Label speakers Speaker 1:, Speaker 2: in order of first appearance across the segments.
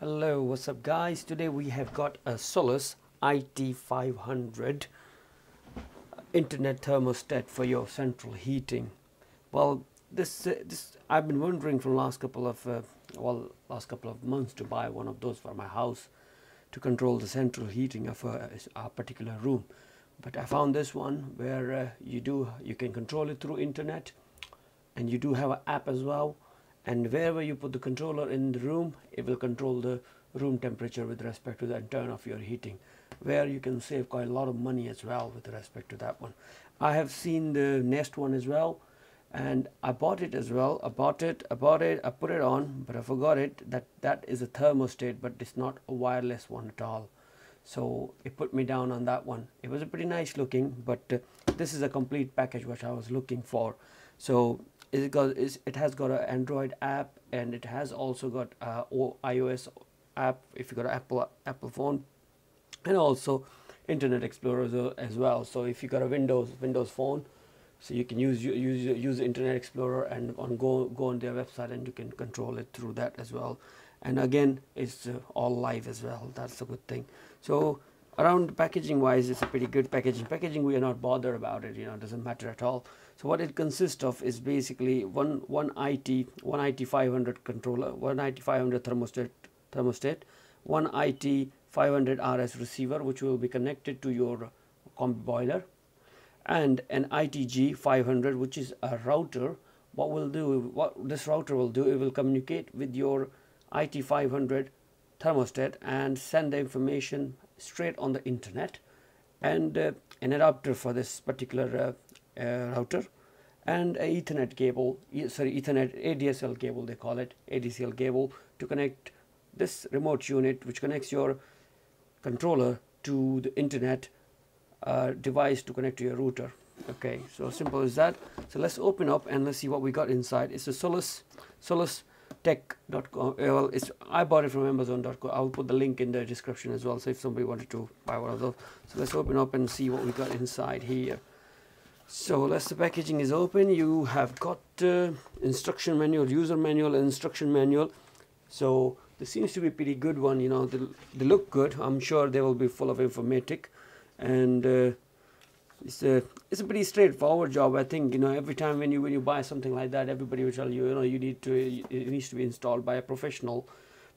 Speaker 1: Hello, what's up guys? Today we have got a Salus IT500 internet thermostat for your central heating. Well, this uh, this I've been wondering for last couple of uh, well last couple of months to buy one of those for my house to control the central heating of a, a particular room. But I found this one where uh, you do you can control it through internet and you do have an app as well and wherever you put the controller in the room it will control the room temperature with respect to the turn of your heating where you can save quite a lot of money as well with respect to that one. I have seen the Nest one as well and I bought it as well. I bought it I bought it I put it on but I forgot it that that is a thermostat but it's not a wireless one at all. So it put me down on that one. It was a pretty nice looking but uh, this is a complete package which I was looking for. So it got it has got an Android app and it has also got a iOS app if you got an Apple Apple phone and also Internet Explorer as well. So if you got a Windows Windows phone, so you can use use use Internet Explorer and on go go on their website and you can control it through that as well. And again, it's uh, all live as well. That's a good thing. So around packaging wise it's a pretty good packaging packaging we are not bothered about it you know it doesn't matter at all so what it consists of is basically one one IT one IT 500 controller one IT 500 thermostat thermostat one IT 500 RS receiver which will be connected to your combi boiler and an ITG 500 which is a router. What will do what this router will do it will communicate with your IT 500 thermostat and send the information straight on the internet. And uh, an adapter for this particular uh, router and a ethernet cable sorry ethernet ADSL cable they call it ADSL cable to connect this remote unit which connects your controller to the internet uh, device to connect to your router. Okay so simple as that. So let's open up and let's see what we got inside. It's a Salus Salus tech.com uh, well it's i bought it from amazon.com i'll put the link in the description as well so if somebody wanted to buy one of those. So let's open up and see what we got inside here so let's the packaging is open you have got uh, instruction manual user manual instruction manual so this seems to be a pretty good one you know they, they look good i'm sure they will be full of informatic and uh, it's a it's a pretty straightforward job. I think you know every time when you when you buy something like that, everybody will tell you you know you need to it needs to be installed by a professional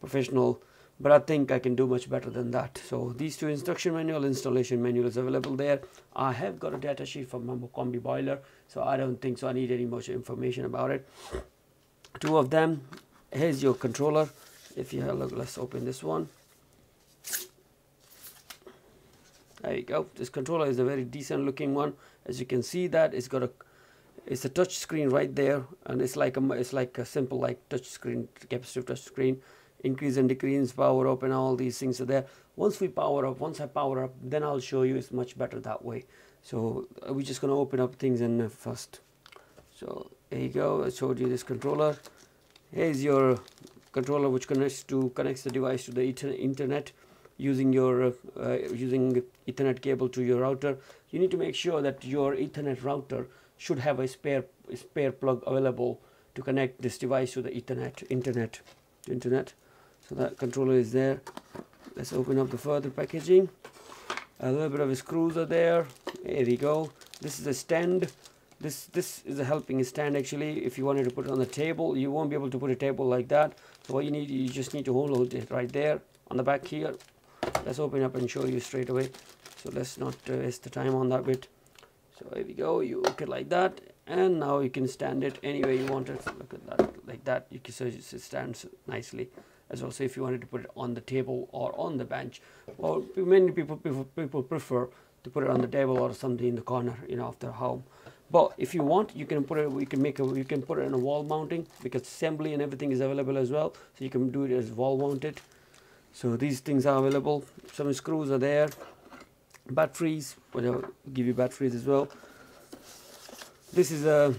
Speaker 1: professional. But I think I can do much better than that. So these two instruction manual, installation manual is available there. I have got a data sheet for my combi boiler, so I don't think so I need any much information about it. Two of them. Here's your controller. If you have look, let's open this one. there you go this controller is a very decent looking one as you can see that it's got a it's a touch screen right there and it's like a it's like a simple like touch screen capacitive touch screen increase and decrease power up and all these things are there. Once we power up once I power up then I'll show you it's much better that way. So uh, we're just gonna open up things in first. So here you go. I showed you this controller. Here's your controller which connects to connects the device to the internet using your uh, using ethernet cable to your router. You need to make sure that your ethernet router should have a spare spare plug available to connect this device to the ethernet internet internet so that controller is there. Let's open up the further packaging. A little bit of screws are there. There we go. This is a stand. This this is a helping stand actually. If you wanted to put it on the table you won't be able to put a table like that. So what you need you just need to hold it right there on the back here. Let's open up and show you straight away. So let's not uh, waste the time on that bit. So here we go. You look it like that. And now you can stand it any way you want it. Look at that. Like that. You can so it stands nicely as well so if you wanted to put it on the table or on the bench. Or many people people, prefer to put it on the table or something in the corner you know of their home. But if you want you can put it we can make a you can put it in a wall mounting because assembly and everything is available as well. So you can do it as wall mounted. So these things are available. Some screws are there. Batteries whatever give you batteries as well. This is a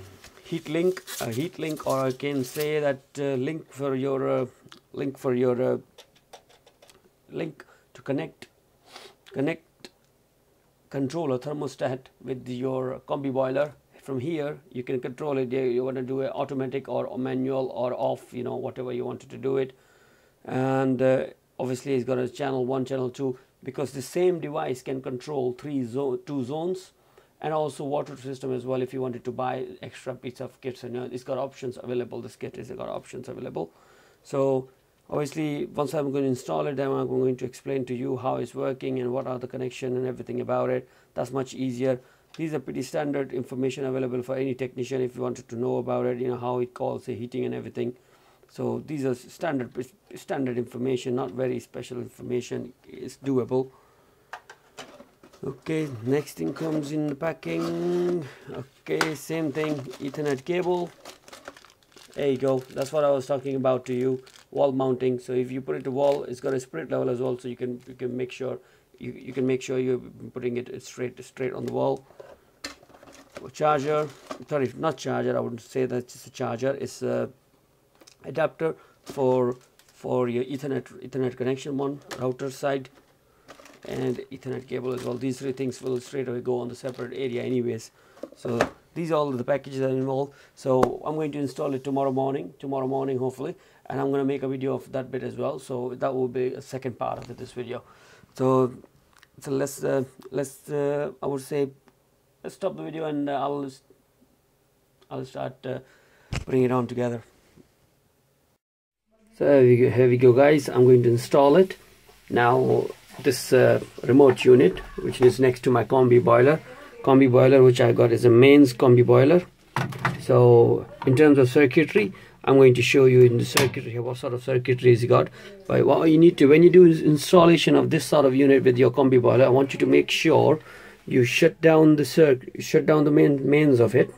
Speaker 1: heat link a heat link or I can say that uh, link for your uh, link for your uh, link to connect connect controller thermostat with your combi boiler. From here you can control it. You want to do it automatic or manual or off you know whatever you wanted to do it. And uh, obviously it's got a channel 1 channel 2 because the same device can control three zo two zones and also water system as well if you wanted to buy extra piece of kits and you know, it's got options available. This kit has got options available. So obviously once I'm going to install it then I'm going to explain to you how it's working and what are the connection and everything about it. That's much easier. These are pretty standard information available for any technician if you wanted to know about it you know how it calls the heating and everything. So these are standard standard information not very special information. It's doable okay next thing comes in the packing. Okay same thing ethernet cable. There you go that's what i was talking about to you wall mounting. So if you put it to wall it's got a spirit level as well so you can you can make sure you, you can make sure you're putting it straight straight on the wall. Charger sorry not charger i wouldn't say that's just a charger it's a adapter for for your ethernet ethernet connection one router side and ethernet cable as well. These three things will straight away go on the separate area anyways. So these are all the packages are involved. So i'm going to install it tomorrow morning tomorrow morning hopefully and i'm going to make a video of that bit as well. So that will be a second part of this video. So so let's uh, let's uh, i would say let's stop the video and uh, i'll i'll start uh, putting it on together. So here we go guys. I'm going to install it. Now this uh, remote unit which is next to my combi boiler. Combi boiler which I got is a mains combi boiler. So in terms of circuitry I'm going to show you in the circuitry what sort of circuitry is got. But what you need to when you do installation of this sort of unit with your combi boiler I want you to make sure you shut down the circuit shut down the main mains of it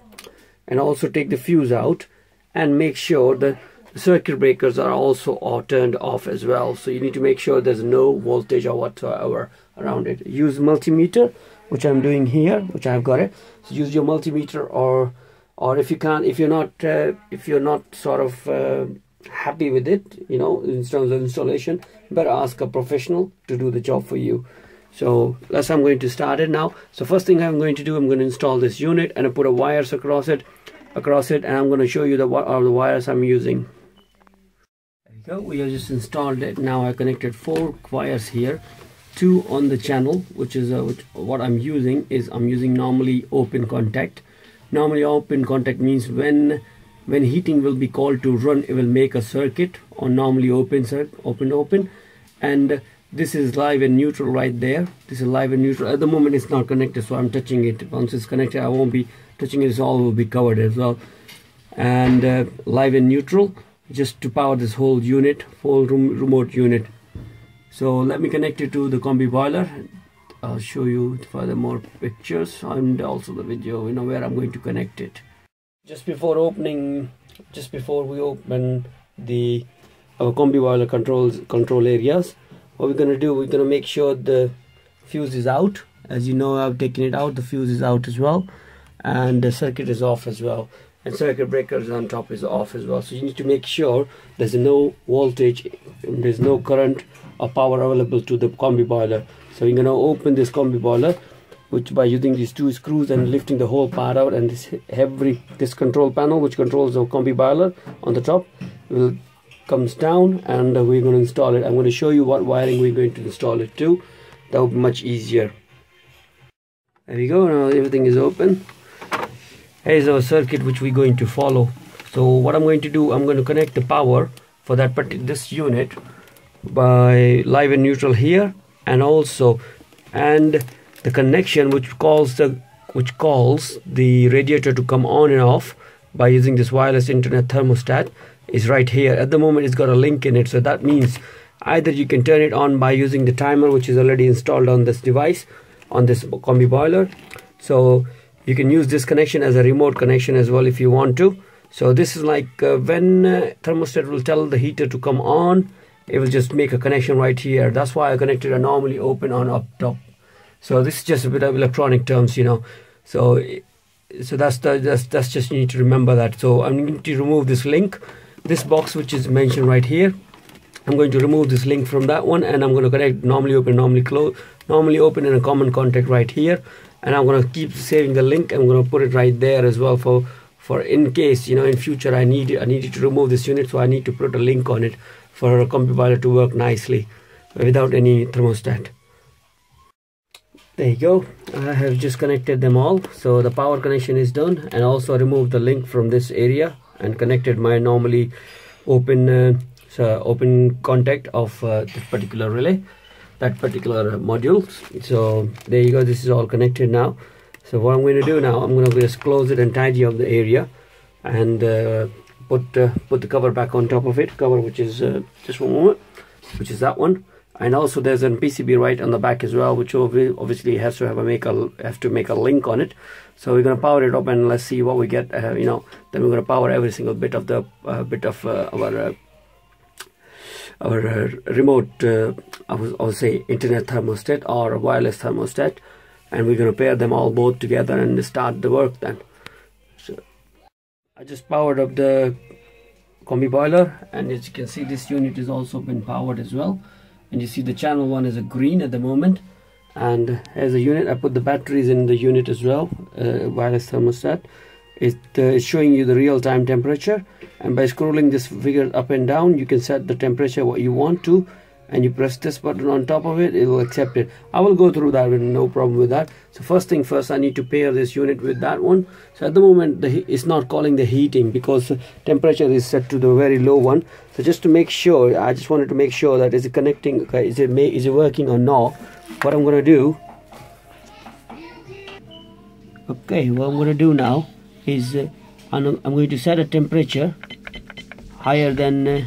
Speaker 1: and also take the fuse out and make sure that circuit breakers are also all turned off as well. So you need to make sure there's no voltage or whatsoever around it. Use multimeter which I'm doing here which I've got it. So use your multimeter or or if you can't if you're not uh, if you're not sort of uh, happy with it you know in terms of installation better ask a professional to do the job for you. So that's I'm going to start it now. So first thing I'm going to do I'm going to install this unit and I put a wires across it across it and I'm going to show you the what are the wires I'm using go we have just installed it. Now I connected four wires here. Two on the channel which is uh, which, what I'm using is I'm using normally open contact. Normally open contact means when when heating will be called to run it will make a circuit or normally open circuit open open. And this is live and neutral right there. This is live and neutral. At the moment it's not connected so I'm touching it. Once it's connected I won't be touching it. It's all will be covered as well. And uh, live and neutral just to power this whole unit full remote unit. So let me connect it to the combi boiler. I'll show you further more pictures and also the video you know where I'm going to connect it. Just before opening just before we open the our combi boiler controls control areas what we're gonna do we're gonna make sure the fuse is out. As you know I've taken it out the fuse is out as well and the circuit is off as well and circuit breakers on top is off as well. So you need to make sure there's no voltage there's no current or power available to the combi boiler. So you're going to open this combi boiler which by using these two screws and lifting the whole part out and this heavy this control panel which controls the combi boiler on the top will comes down and we're going to install it. I'm going to show you what wiring we're going to install it to. That will be much easier. There we go. Now everything is open here's our circuit which we're going to follow. So what I'm going to do I'm going to connect the power for that particular this unit by live and neutral here and also and the connection which calls the which calls the radiator to come on and off by using this wireless internet thermostat is right here. At the moment it's got a link in it so that means either you can turn it on by using the timer which is already installed on this device on this combi boiler. So you can use this connection as a remote connection as well if you want to. So this is like uh, when uh, thermostat will tell the heater to come on it will just make a connection right here. That's why I connected a normally open on up top. So this is just a bit of electronic terms you know. So so that's the, that's that's just you need to remember that. So I'm going to remove this link this box which is mentioned right here I'm going to remove this link from that one and I'm going to connect normally open normally close normally open in a common contact right here. And I'm gonna keep saving the link. I'm gonna put it right there as well for for in case you know in future I need I needed to remove this unit so I need to put a link on it for a combi boiler to work nicely without any thermostat. There you go. I have just connected them all. So the power connection is done and also removed the link from this area and connected my normally open uh, so open contact of uh, this particular relay that particular module. So there you go this is all connected now. So what I'm going to do now I'm going to just close it and tidy up the area and uh, put uh, put the cover back on top of it. Cover which is uh, just one moment which is that one. And also there's an PCB right on the back as well which obviously has to have a make a have to make a link on it. So we're going to power it up and let's see what we get uh, you know. Then we're going to power every single bit of the uh, bit of uh, our our uh, remote uh, I I'll say internet thermostat or wireless thermostat and we're going to pair them all both together and start the work then. So I just powered up the combi boiler and as you can see this unit is also been powered as well. And you see the channel one is a green at the moment and as a unit I put the batteries in the unit as well uh, wireless thermostat it uh, is showing you the real-time temperature and by scrolling this figure up and down you can set the temperature what you want to and you press this button on top of it it will accept it. I will go through that with no problem with that. So first thing first I need to pair this unit with that one. So at the moment the, it's not calling the heating because temperature is set to the very low one. So just to make sure I just wanted to make sure that is it connecting okay, is it is it working or not what I'm gonna do. Okay what I'm gonna do now is uh, I'm, going to set a temperature higher than uh,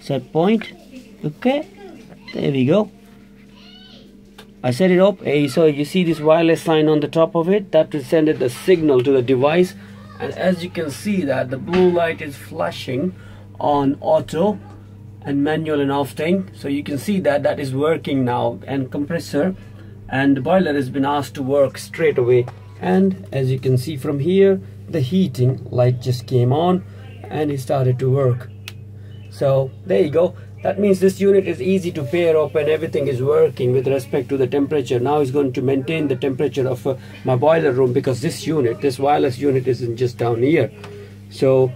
Speaker 1: set point. Okay there we go. I set it up. Hey, so you see this wireless sign on the top of it? That will send it a signal to the device. And as you can see that the blue light is flashing on auto and manual and off thing. So you can see that that is working now. And compressor and the boiler has been asked to work straight away and as you can see from here the heating light just came on and it started to work. So there you go. That means this unit is easy to pair up and everything is working with respect to the temperature. Now it's going to maintain the temperature of uh, my boiler room because this unit this wireless unit isn't just down here. So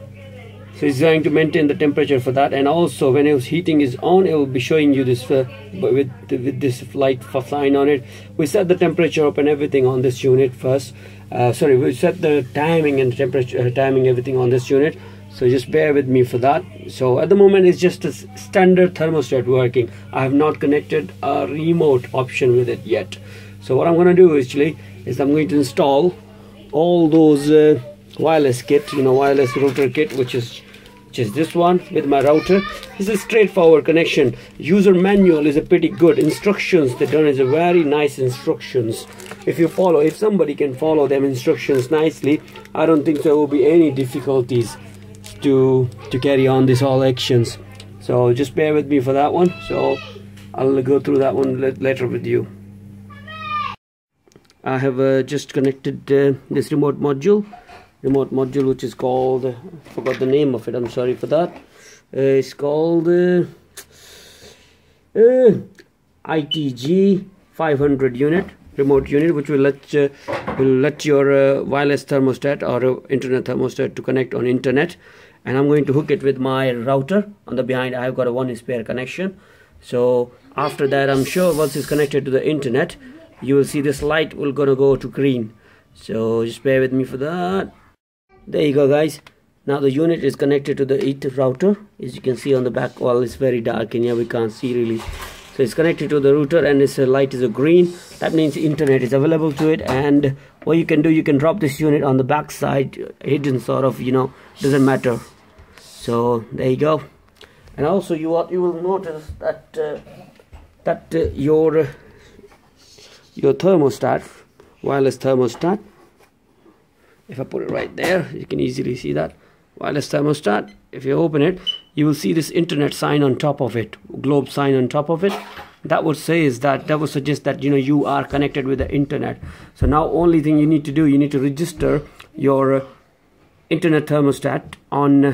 Speaker 1: so it's going to maintain the temperature for that. And also when its heating is on it will be showing you this uh, with with this light sign on it. We set the temperature up and everything on this unit first. Uh, sorry we set the timing and temperature uh, timing everything on this unit. So just bear with me for that. So at the moment it's just a standard thermostat working. I have not connected a remote option with it yet. So what I'm going to do actually is I'm going to install all those uh, wireless kit you know wireless router kit which is which is this one with my router. This is a straightforward connection. User manual is a pretty good. Instructions they done is a very nice instructions. If you follow if somebody can follow them instructions nicely I don't think there will be any difficulties to to carry on this all actions. So just bear with me for that one. So I'll go through that one later with you. I have uh, just connected uh, this remote module remote module which is called uh, forgot the name of it I'm sorry for that. Uh, it's called uh, uh, ITG 500 unit remote unit which will let will let your uh, wireless thermostat or uh, internet thermostat to connect on internet. And I'm going to hook it with my router. On the behind I've got a one spare connection. So after that I'm sure once it's connected to the internet you will see this light will gonna go to green. So just bear with me for that there you go guys. Now the unit is connected to the ETH router. As you can see on the back wall it's very dark and here. We can't see really. So it's connected to the router and its light is a green. That means internet is available to it. And what you can do you can drop this unit on the back side hidden sort of you know doesn't matter. So there you go. And also you you will notice that uh, that uh, your uh, your thermostat wireless thermostat if I put it right there you can easily see that. Wireless thermostat if you open it you will see this internet sign on top of it globe sign on top of it. That would say is that that would suggest that you know you are connected with the internet. So now only thing you need to do you need to register your uh, internet thermostat on uh,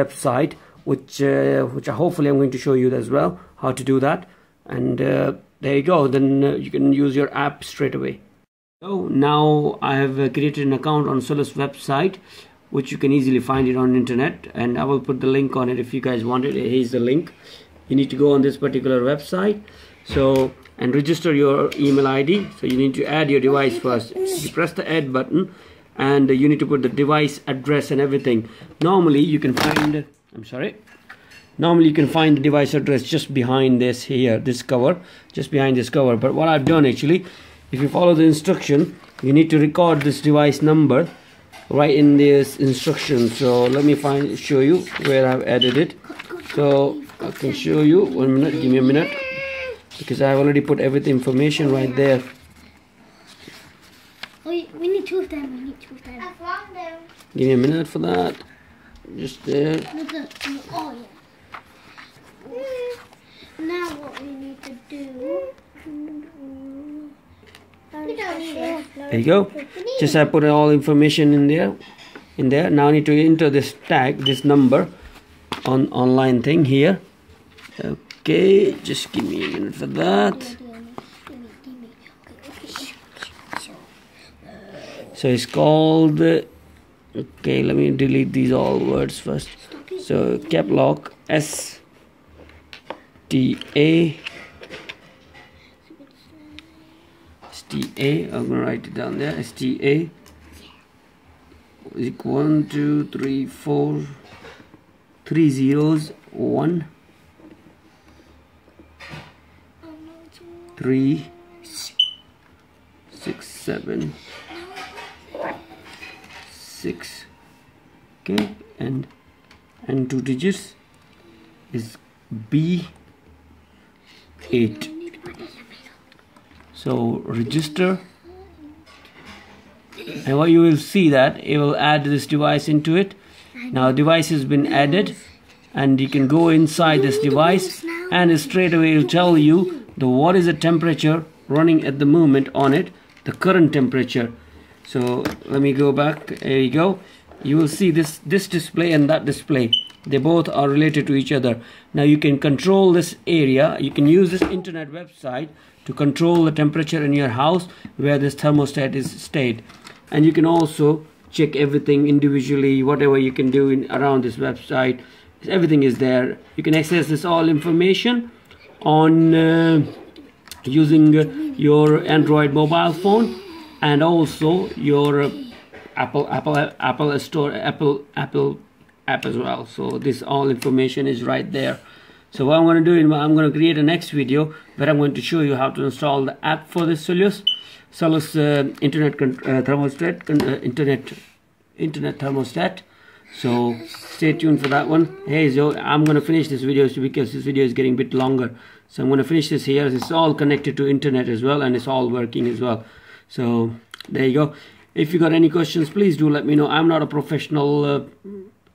Speaker 1: website which uh, which hopefully I'm going to show you as well how to do that. And uh, there you go. Then uh, you can use your app straight away so now I have uh, created an account on Salus website which you can easily find it on internet and I will put the link on it if you guys want it. Here's the link. You need to go on this particular website so and register your email ID so you need to add your device first. You press the add button and you need to put the device address and everything. Normally you can find I'm sorry. Normally you can find the device address just behind this here this cover just behind this cover. But what I've done actually if you follow the instruction you need to record this device number right in this instruction. So let me find show you where I've added it. So I can show you. One minute give me a minute. Because I've already put everything information right there.
Speaker 2: We need two of them we need two of them. I
Speaker 3: found them.
Speaker 1: Give me a minute for that. Just there.
Speaker 2: Look oh yeah. Now what we need to do
Speaker 1: there you go. Just I put all information in there in there. Now I need to enter this tag this number on online thing here. Okay just give me a minute for that. So it's called okay let me delete these all words first. So cap lock s t a STA, I'm gonna write it down there, STA is one, two, three, four, three zeros, one, three, six, seven, six, okay, and and two digits is B eight so register. And what you will see that it will add this device into it. Now device has been added and you can go inside this device and straight away it will tell you the what is the temperature running at the moment on it the current temperature. So let me go back. There you go. You will see this this display and that display. They both are related to each other. Now you can control this area. You can use this internet website to control the temperature in your house where this thermostat is stayed. And you can also check everything individually whatever you can do in around this website. Everything is there. You can access this all information on uh, using uh, your android mobile phone and also your uh, apple apple apple store apple apple app as well. So this all information is right there so what I'm going to do is I'm going to create a next video where I'm going to show you how to install the app for this Salus Salus uh, internet uh, thermostat uh, internet internet thermostat. So stay tuned for that one. Hey so I'm going to finish this video because this video is getting a bit longer. So I'm going to finish this here. It's all connected to internet as well and it's all working as well. So there you go. If you got any questions please do let me know. I'm not a professional uh,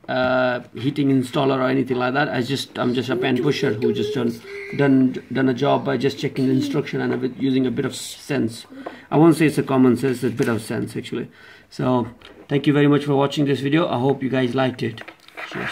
Speaker 1: uh, heating installer or anything like that. I just I'm just a pen pusher who just done done done a job by just checking the instruction and a bit, using a bit of sense. I won't say it's a common sense, it's a bit of sense actually. So thank you very much for watching this video. I hope you guys liked it. Cheers.